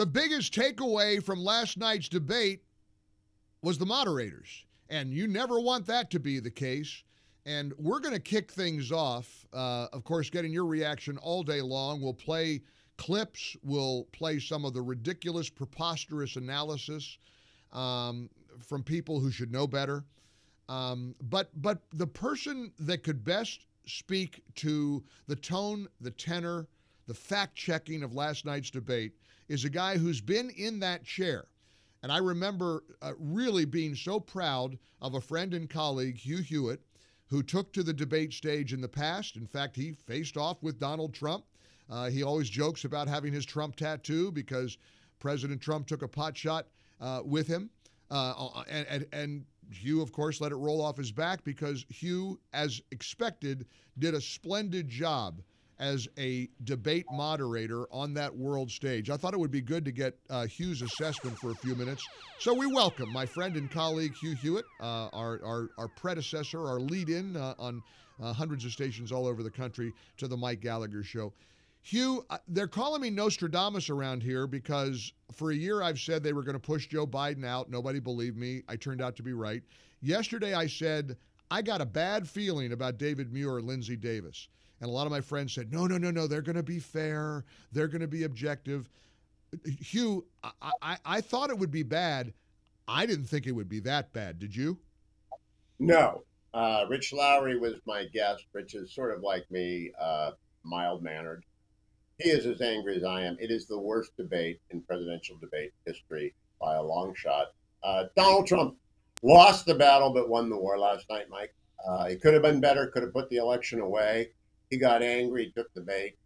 the biggest takeaway from last night's debate was the moderators. And you never want that to be the case. And we're going to kick things off. Uh, of course, getting your reaction all day long. We'll play clips, we'll play some of the ridiculous, preposterous analysis um, from people who should know better. Um, but but the person that could best speak to the tone, the tenor, the fact checking of last night's debate is a guy who's been in that chair. And I remember uh, really being so proud of a friend and colleague, Hugh Hewitt, who took to the debate stage in the past. In fact, he faced off with Donald Trump. Uh, he always jokes about having his Trump tattoo because President Trump took a pot shot uh, with him. Uh, and, and, and Hugh, of course, let it roll off his back because Hugh, as expected, did a splendid job as a debate moderator on that world stage. I thought it would be good to get uh, Hugh's assessment for a few minutes. So we welcome my friend and colleague Hugh Hewitt, uh, our, our, our, predecessor, our lead in uh, on uh, hundreds of stations all over the country to the Mike Gallagher Show. Hugh, uh, they're calling me Nostradamus around here because for a year I've said they were going to push Joe Biden out. Nobody believed me. I turned out to be right. Yesterday I said I got a bad feeling about David Muir and Linsey Davis. And a lot of my friends said, no, no, no, no, they're going to be fair. They're going to be objective. Hugh, I, I, I thought it would be bad. I didn't think it would be that bad. Did you? No. Uh, Rich Lowry was my guest. Rich is sort of like me, uh, mild mannered. He is as angry as I am. It is the worst debate in presidential debate history by a long shot. Uh, Donald Trump lost the battle but won the war last night, Mike. Uh, he could have been better, could have put the election away. He got angry, took the bait.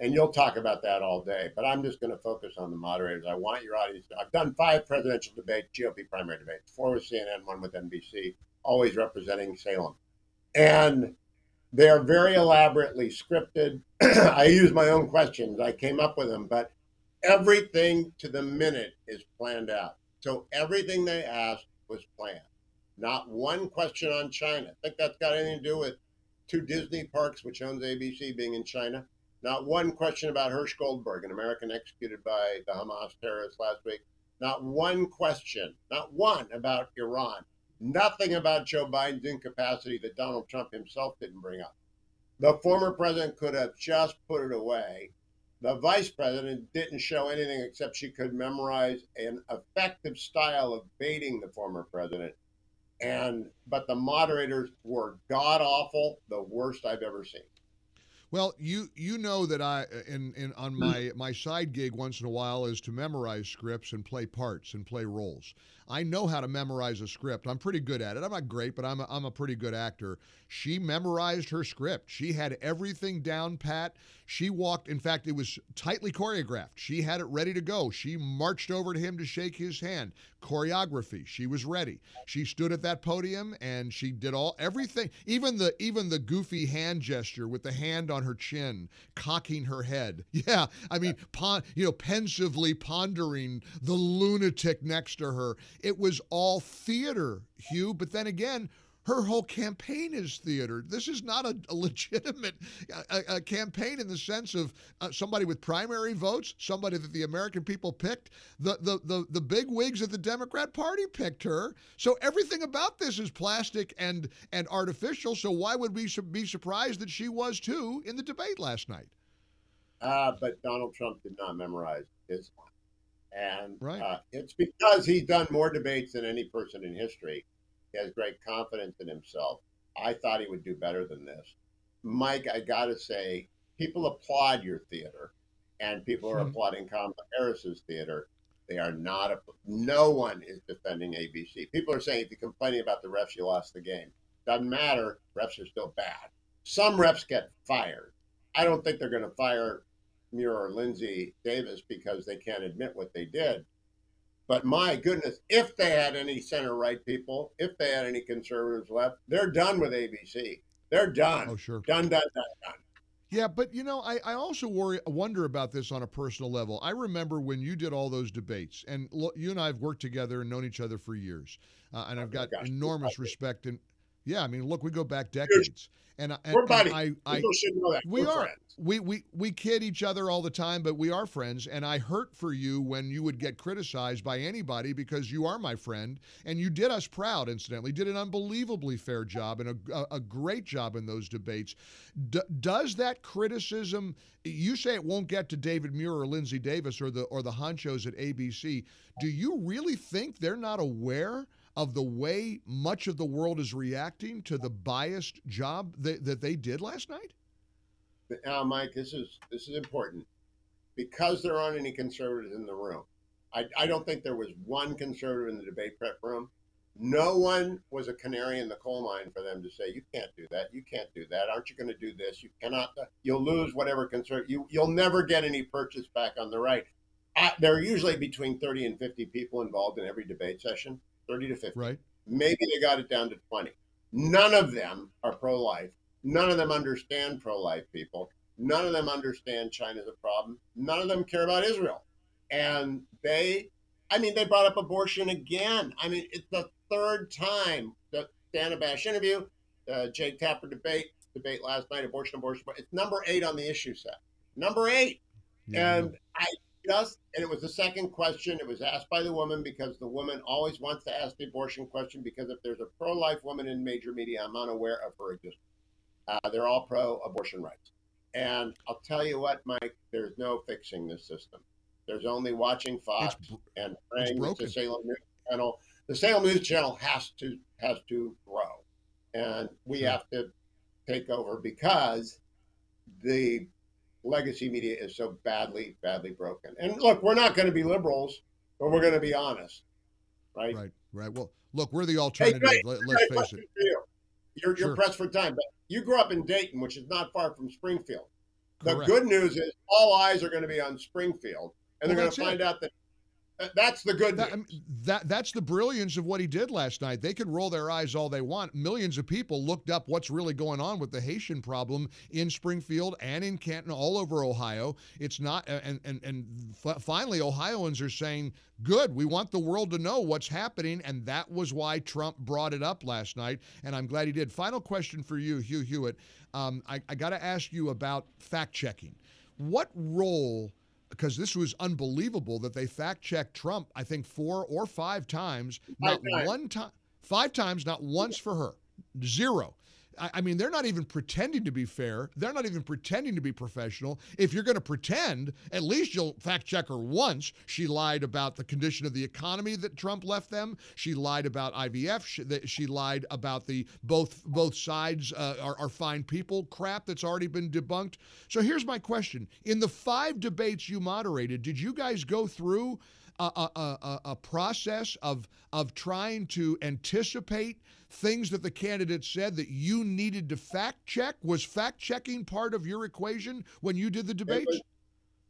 And you'll talk about that all day. But I'm just going to focus on the moderators. I want your audience to. I've done five presidential debates, GOP primary debates, four with CNN, one with NBC, always representing Salem. And they're very elaborately scripted. I use my own questions. I came up with them, but everything to the minute is planned out. So everything they asked was planned. Not one question on China. I think that's got anything to do with two Disney parks, which owns ABC, being in China. Not one question about Hersh Goldberg, an American executed by the Hamas terrorists last week. Not one question, not one about Iran. Nothing about Joe Biden's incapacity that Donald Trump himself didn't bring up. The former president could have just put it away. The vice president didn't show anything except she could memorize an effective style of baiting the former president and but the moderators were god awful, the worst I've ever seen. Well, you you know that I uh, in, in on mm-hmm. my my side gig once in a while is to memorize scripts and play parts and play roles. I know how to memorize a script. I'm pretty good at it. I'm not great, but I'm a, I'm a pretty good actor. She memorized her script. She had everything down pat. She walked, in fact, it was tightly choreographed. She had it ready to go. She marched over to him to shake his hand. Choreography. She was ready. She stood at that podium and she did all everything, even the even the goofy hand gesture with the hand on her chin, cocking her head. Yeah, I mean, pon, you know, pensively pondering the lunatic next to her. It was all theater, Hugh. But then again, her whole campaign is theater. This is not a, a legitimate a, a campaign in the sense of uh, somebody with primary votes, somebody that the American people picked. The, the the the big wigs of the Democrat Party picked her. So everything about this is plastic and and artificial. So why would we be surprised that she was too in the debate last night? Uh, but Donald Trump did not memorize his and right. uh, it's because he's done more debates than any person in history. He has great confidence in himself. I thought he would do better than this. Mike, I got to say, people applaud your theater, and people are hmm. applauding Kamala Harris's theater. They are not. A, no one is defending ABC. People are saying if you're complaining about the refs, you lost the game. Doesn't matter. Refs are still bad. Some refs get fired. I don't think they're going to fire Muir or Linsey Davis because they can't admit what they did. But my goodness, if they had any center right people, if they had any conservatives left, they're done with ABC. They're done. Oh, sure. Done, done, done, done. Yeah, but you know, I, I also worry, wonder about this on a personal level. I remember when you did all those debates, and lo, you and I have worked together and known each other for years, uh, and I've got enormous respect and Yeah, I mean, look, we go back decades. And, and, We're buddies. I, I, People should know that. we We're are. friends. We, we we kid each other all the time, but we are friends. And I hurt for you when you would get criticized by anybody because you are my friend, and you did us proud. Incidentally, did an unbelievably fair job and a, a, a great job in those debates. D- does that criticism? You say it won't get to David Muir or Linsey Davis or the or the honchos at ABC. Do you really think they're not aware? Of the way much of the world is reacting to the biased job that, that they did last night? Now, Mike, this is this is important because there aren't any conservatives in the room. I, I don't think there was one conservative in the debate prep room. No one was a canary in the coal mine for them to say, "You can't do that. You can't do that. Aren't you going to do this? You cannot. You'll lose whatever conservative. You you'll never get any purchase back on the right." I, there are usually between thirty and fifty people involved in every debate session. Thirty to fifty. Right. Maybe they got it down to twenty. None of them are pro-life. None of them understand pro-life people. None of them understand China's a problem. None of them care about Israel. And they, I mean, they brought up abortion again. I mean, it's the third time the Dana Bash interview, uh, Jake Tapper debate, debate last night, abortion, abortion. It's number eight on the issue set. Number eight. Yeah. And I just, and it was the second question. It was asked by the woman because the woman always wants to ask the abortion question because if there's a pro life woman in major media, I'm unaware of her existence. Uh, they're all pro abortion rights. And I'll tell you what, Mike, there's no fixing this system. There's only watching Fox It's and praying that the Salem News Channel. The Salem News Channel has to has to grow, and we have to take over because the legacy media is so badly, badly broken. And look, we're not going to be liberals, but we're going to be honest, right? Right, right. Well, look, we're the alternative. Greg, let, us face it. you. You're, you're pressed for time, but you grew up in Dayton, which is not far from Springfield. The Correct. good news is all eyes are going to be on Springfield, and Well, they're going to it. find out that that's the good That, I news. mean, that that's the brilliance of what he did last night. They could roll their eyes all they want. Millions of people looked up what's really going on with the Haitian problem in Springfield and in Canton, all over Ohio. It's not, and and and f- finally, Ohioans are saying, "Good, we want the world to know what's happening," and that was why Trump brought it up last night. And I'm glad he did. Final question for you, Hugh Hewitt. Um, I, I got to ask you about fact checking. What role? Because this was unbelievable that they fact checked Trump, I think four or five times, not Five one time, five times, not once for her, zero. I, mean, they're not even pretending to be fair. They're not even pretending to be professional. If you're going to pretend, at least you'll fact check her once. She lied about the condition of the economy that Trump left them. She lied about IVF. She, she lied about the both both sides uh, are, are fine people crap that's already been debunked. So here's my question: In the five debates you moderated, did you guys go through? A, a, a, a process of of trying to anticipate things that the candidate said that you needed to fact check? Was fact checking part of your equation when you did the debates? was-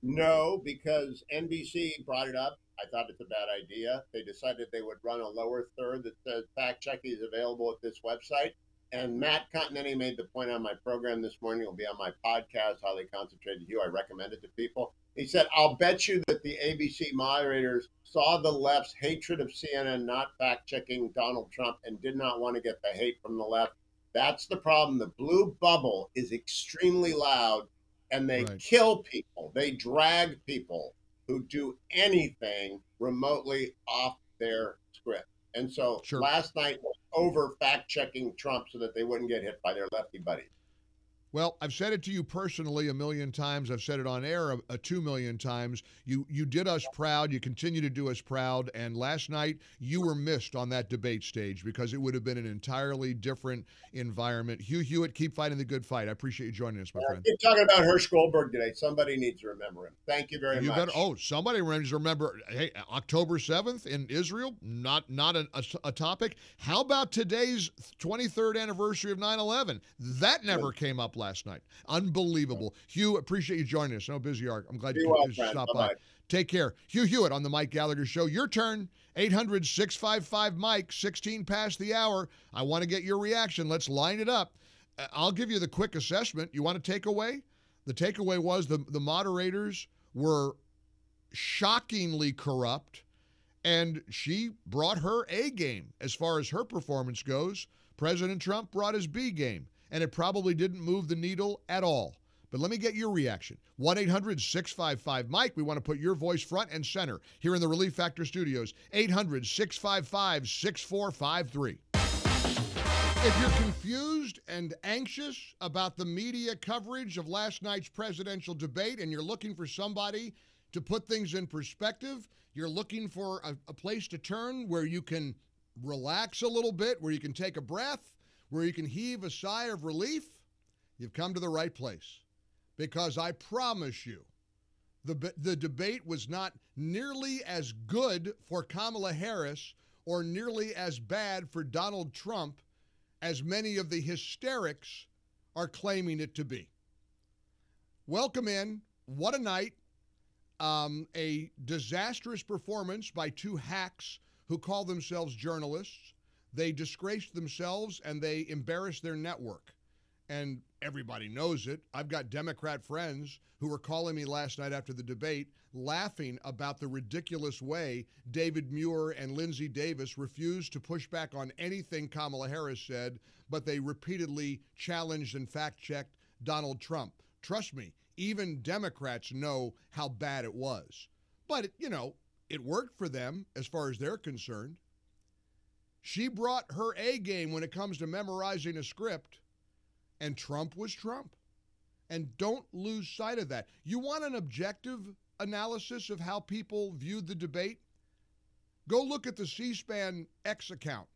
No, because NBC brought it up. I thought it's a bad idea. They decided they would run a lower third that says fact checking is available at this website. And Matt Continetti made the point on my program this morning. It'll be on my podcast, Highly Concentrated You. I recommend it to people. He said, I'll bet you that the ABC moderators saw the left's hatred of CNN not fact checking Donald Trump and did not want to get the hate from the left. That's the problem. The blue bubble is extremely loud and they Right. kill people. They drag people who do anything remotely off their script. And so Sure. last night was over fact checking Trump so that they wouldn't get hit by their lefty buddies. Well, I've said it to you personally a million times. I've said it on air a, a two million times. You you did us proud. You continue to do us proud. And last night you were missed on that debate stage because it would have been an entirely different environment. Hugh Hewitt, keep fighting the good fight. I appreciate you joining us, my friend. Keep talking about Hersh Goldberg today. Somebody needs to remember him. Thank you very You much. better. Oh, somebody needs to Remember, hey, October seventh in Israel. Not not a, a, a topic. How about today's twenty third anniversary of 9-11? That never came up last night. Unbelievable. Hugh, appreciate you joining us. No busy are. I'm glad Be you well, could stop by. Take care. Hugh Hewitt on the Mike Gallagher Show. Your turn. 800 655 Mike, 16 past the hour. I want to get your reaction. Let's line it up. Uh, I'll give you the quick assessment. You want a takeaway? The takeaway was the, the moderators were shockingly corrupt, and she brought her A game as far as her performance goes. President Trump brought his B game, and it probably didn't move the needle at all. But let me get your reaction. 1 800 655 Mike. We want to put your voice front and center here in the Relief Factor studios. 800 655 6453. If you're confused and anxious about the media coverage of last night's presidential debate and you're looking for somebody to put things in perspective, you're looking for a, a, place to turn where you can relax a little bit, where you can take a breath, where you can heave a sigh of relief, you've come to the right place. Because I promise you, the, the debate was not nearly as good for Kamala Harris or nearly as bad for Donald Trump as many of the hysterics are claiming it to be. Welcome in. What a night. Um, a disastrous performance by two hacks who call themselves journalists. They disgraced themselves and they embarrassed their network. And everybody knows it. I've got Democrat friends who were calling me last night after the debate laughing about the ridiculous way David Muir and Linsey Davis refused to push back on anything Kamala Harris said, but they repeatedly challenged and fact checked Donald Trump. Trust me, even Democrats know how bad it was. But, you know, it worked for them as far as they're concerned. She brought her A game when it comes to memorizing a script, and Trump was Trump. And don't lose sight of that. You want an objective analysis of how people viewed the debate? Go look at the C SPAN X account.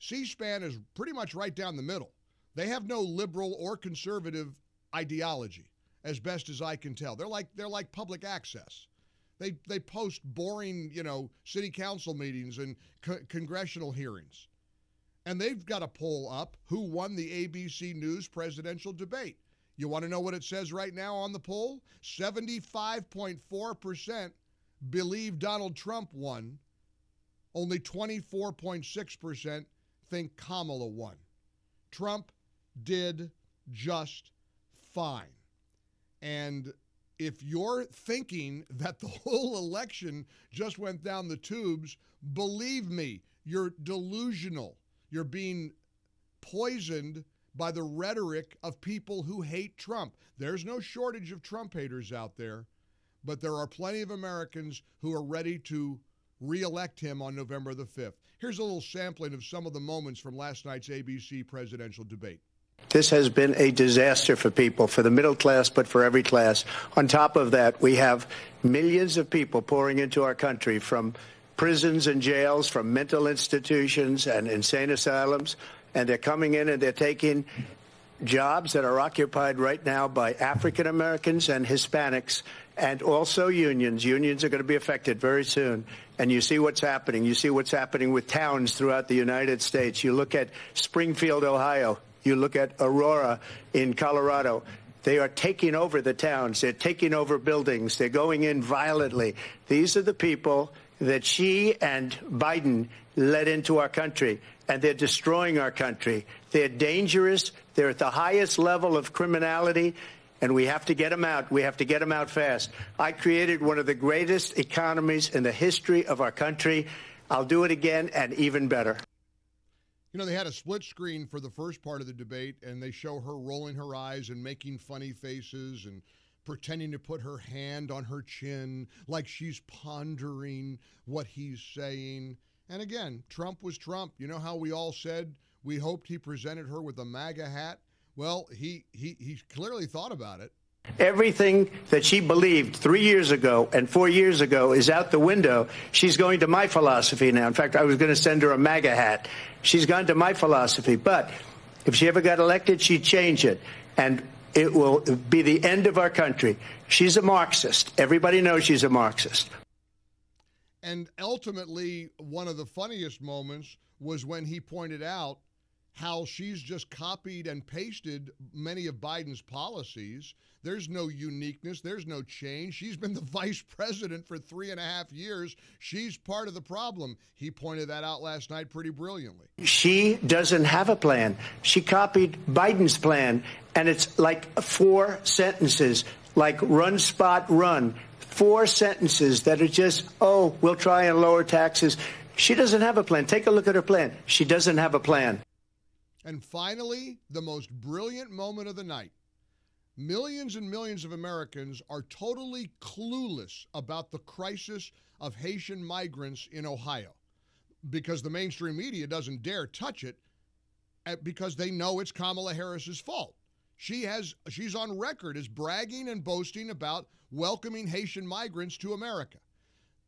C SPAN is pretty much right down the middle. They have no liberal or conservative ideology, as best as I can tell. They're like they're like public access. They they post boring, you know, city council meetings and co- congressional hearings. And they've got a poll up who won the ABC News presidential debate. You want to know what it says right now on the poll? 75.4% believe Donald Trump won. Only 24.6% think Kamala won. Trump did just fine. And if you're thinking that the whole election just went down the tubes, believe me, you're delusional. You're being poisoned by the rhetoric of people who hate Trump. There's no shortage of Trump haters out there, but there are plenty of Americans who are ready to reelect him on November the 5th. Here's a little sampling of some of the moments from last night's ABC presidential debate. This has been a disaster for people, for the middle class, but for every class. On top of that, we have millions of people pouring into our country from prisons and jails, from mental institutions and insane asylums, and they're coming in and they're taking jobs that are occupied right now by African Americans and Hispanics and also unions. Unions are going to be affected very soon. And you see what's happening. You see what's happening with towns throughout the United States. You look at Springfield, Ohio. You look at Aurora in Colorado. They are taking over the towns. They're taking over buildings. They're going in violently. These are the people that she and Biden led into our country and they're destroying our country. They're dangerous. They're at the highest level of criminality, and we have to get them out. We have to get them out fast. I created one of the greatest economies in the history of our country. I'll do it again and even better. You know, they had a split screen for the first part of the debate, and they show her rolling her eyes and making funny faces and pretending to put her hand on her chin like she's pondering what he's saying. And again, Trump was Trump. You know how we all said we hoped he presented her with a MAGA hat? Well, he, he, he clearly thought about it. Everything that she believed three years ago and four years ago is out the window. She's going to my philosophy now. In fact, I was going to send her a MAGA hat. She's gone to my philosophy. But if she ever got elected, she'd change it. And it will be the end of our country. She's a Marxist. Everybody knows she's a Marxist. And ultimately, one of the funniest moments was when he pointed out how she's just copied and pasted many of Biden's policies. There's no uniqueness, there's no change. She's been the vice president for three and a half years. She's part of the problem. He pointed that out last night pretty brilliantly. She doesn't have a plan. She copied Biden's plan, and it's like four sentences like run, spot, run four sentences that are just, oh, we'll try and lower taxes. She doesn't have a plan. Take a look at her plan. She doesn't have a plan. And finally, the most brilliant moment of the night. Millions and millions of Americans are totally clueless about the crisis of Haitian migrants in Ohio because the mainstream media doesn't dare touch it eh, because they know it's Kamala Harris's fault. She has she's on record as bragging and boasting about welcoming Haitian migrants to America.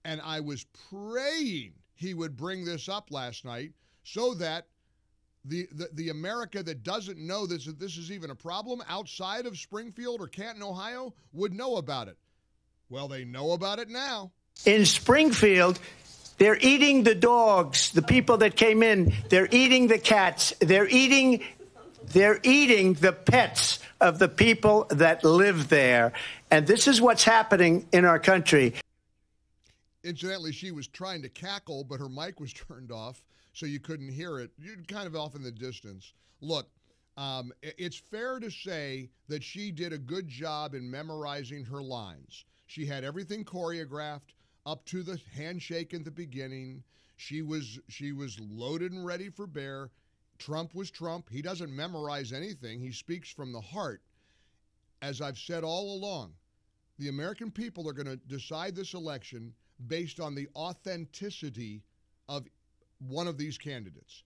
And I was praying he would bring this up last night so that the, the, the America that doesn't know this, that this is even a problem outside of Springfield or Canton, Ohio, would know about it. Well, they know about it now. In Springfield, they're eating the dogs, the people that came in. They're eating the cats. They're eating, they're eating the pets of the people that live there. And this is what's happening in our country. Incidentally, she was trying to cackle, but her mic was turned off, so you couldn't hear it. You're kind of off in the distance. Look, um, it's fair to say that she did a good job in memorizing her lines. She had everything choreographed up to the handshake at the beginning. She was she was loaded and ready for bear. Trump was Trump. He doesn't memorize anything. He speaks from the heart. As I've said all along, the American people are going to decide this election based on the authenticity of one of these candidates.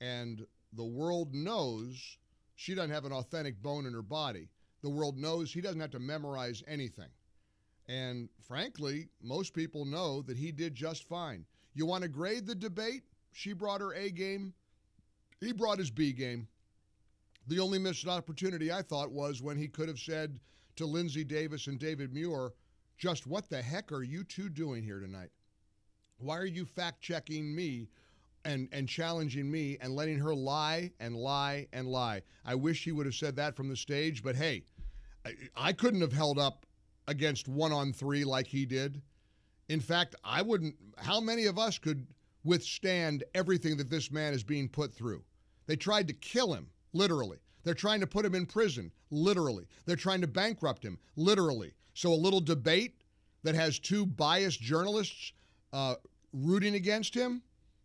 And the world knows she doesn't have an authentic bone in her body. The world knows he doesn't have to memorize anything. And frankly, most people know that he did just fine. You want to grade the debate? She brought her A game, he brought his B game. The only missed opportunity I thought was when he could have said to Linsey Davis and David Muir, just what the heck are you two doing here tonight? Why are you fact checking me and, and challenging me and letting her lie and lie and lie? I wish he would have said that from the stage, but hey, I, I couldn't have held up against one on three like he did. In fact, I wouldn't. How many of us could withstand everything that this man is being put through? They tried to kill him, literally. They're trying to put him in prison, literally. They're trying to bankrupt him, literally. So a little debate that has two biased journalists uh, rooting against him,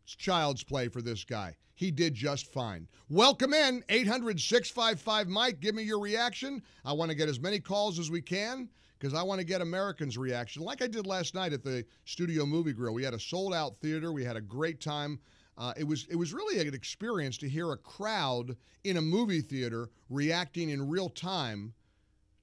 it's child's play for this guy. He did just fine. Welcome in 800 655 Mike. Give me your reaction. I want to get as many calls as we can because I want to get Americans' reaction, like I did last night at the Studio Movie Grill. We had a sold out theater. We had a great time. Uh, it was it was really an experience to hear a crowd in a movie theater reacting in real time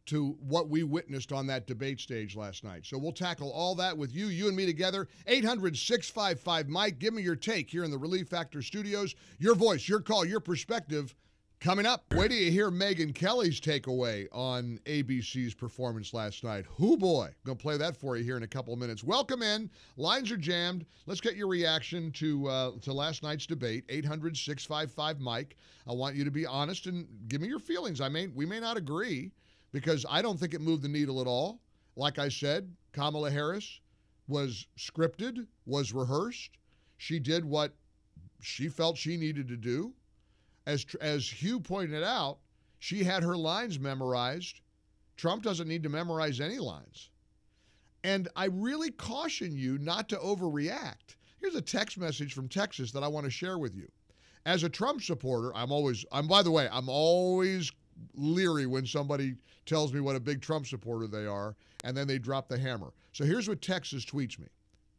to what we witnessed on that debate stage last night. So we'll tackle all that with you, you and me together. 800 655 Mike. Give me your take here in the Relief Factor studios. Your voice, your call, your perspective. Coming up, wait till you hear Megyn Kelly's takeaway on ABC's performance last night. Who boy, gonna play that for you here in a couple of minutes. Welcome in. Lines are jammed. Let's get your reaction to uh, to last night's debate. 800-655 Mike. I want you to be honest and give me your feelings. I may we may not agree because I don't think it moved the needle at all. Like I said, Kamala Harris was scripted, was rehearsed. She did what she felt she needed to do as as Hugh pointed out, she had her lines memorized. Trump doesn't need to memorize any lines. And I really caution you not to overreact. Here's a text message from Texas that I want to share with you. As a Trump supporter, I'm always I'm by the way, I'm always leery when somebody tells me what a big Trump supporter they are and then they drop the hammer. So here's what Texas tweets me.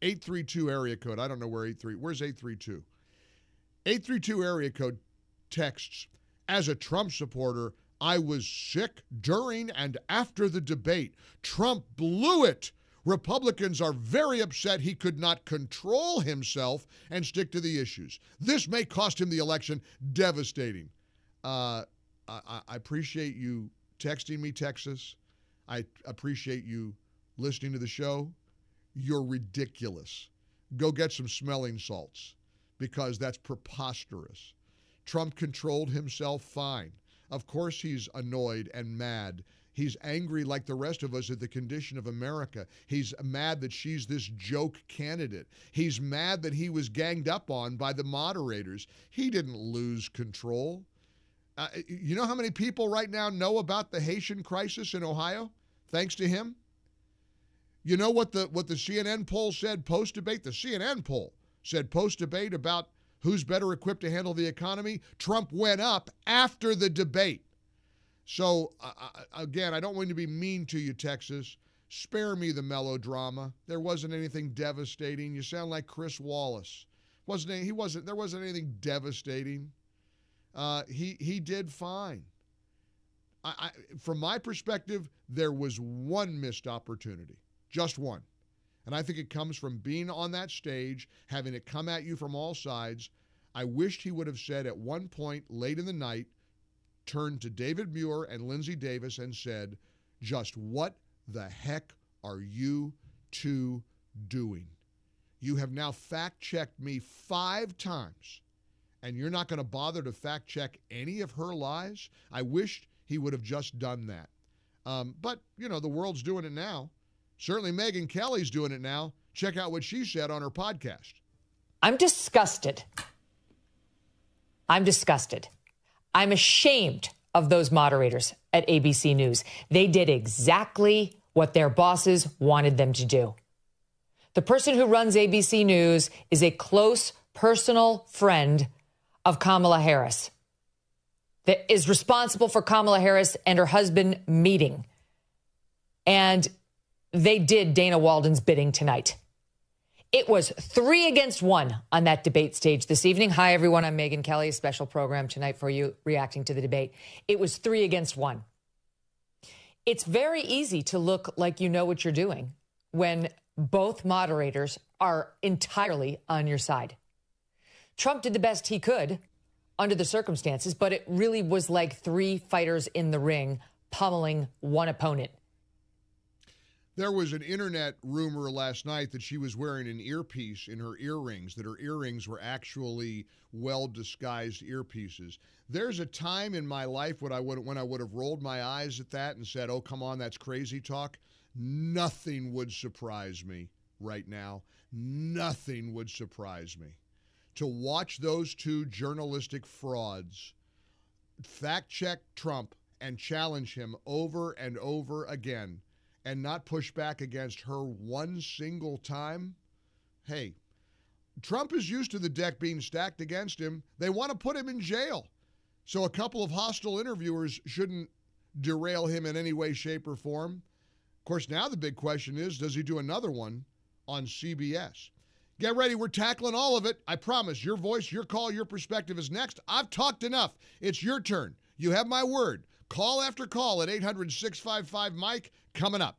832 area code. I don't know where 83. Where's 832? 832 area code texts. As a Trump supporter, I was sick during and after the debate. Trump blew it. Republicans are very upset he could not control himself and stick to the issues. This may cost him the election. Devastating. Uh, I, I appreciate you texting me, Texas. I appreciate you listening to the show. You're ridiculous. Go get some smelling salts because that's preposterous. Trump controlled himself fine. Of course, he's annoyed and mad. He's angry like the rest of us at the condition of America. He's mad that she's this joke candidate. He's mad that he was ganged up on by the moderators. He didn't lose control. Uh, you know how many people right now know about the Haitian crisis in Ohio thanks to him? You know what the what the CNN poll said post debate? The CNN poll said post debate about Who's better equipped to handle the economy? Trump went up after the debate. So, uh, again, I don't want to be mean to you, Texas. Spare me the melodrama. There wasn't anything devastating. You sound like Chris Wallace. Wasn't he wasn't there wasn't anything devastating. Uh, he he did fine. I, I, from my perspective, there was one missed opportunity, just one. And I think it comes from being on that stage, having it come at you from all sides. I wished he would have said at one point late in the night, turned to David Muir and Linsey Davis and said, just what the heck are you two doing? You have now fact checked me five times, and you're not going to bother to fact check any of her lies? I wished he would have just done that. Um, but, you know, the world's doing it now. Certainly Megyn Kelly's doing it now. Check out what she said on her podcast. I'm disgusted. I'm disgusted. I'm ashamed of those moderators at ABC News. They did exactly what their bosses wanted them to do. The person who runs ABC News is a close personal friend of Kamala Harris that is responsible for Kamala Harris and her husband meeting. And they did Dana Walden's bidding tonight. It was three against one on that debate stage this evening. Hi, everyone. I'm Megyn Kelly, a special program tonight for you reacting to the debate. It was three against one. It's very easy to look like you know what you're doing when both moderators are entirely on your side. Trump did the best he could under the circumstances, but it really was like three fighters in the ring pummeling one opponent. There was an internet rumor last night that she was wearing an earpiece in her earrings, that her earrings were actually well disguised earpieces. There's a time in my life when I would when I would have rolled my eyes at that and said, "Oh, come on, that's crazy talk." Nothing would surprise me right now. Nothing would surprise me. To watch those two journalistic frauds fact check Trump and challenge him over and over again and not push back against her one single time, hey, Trump is used to the deck being stacked against him. They want to put him in jail. So a couple of hostile interviewers shouldn't derail him in any way, shape, or form. Of course, now the big question is does he do another one on CBS? Get ready, we're tackling all of it. I promise. Your voice, your call, your perspective is next. I've talked enough. It's your turn. You have my word. Call after call at 800 655 Mike coming up.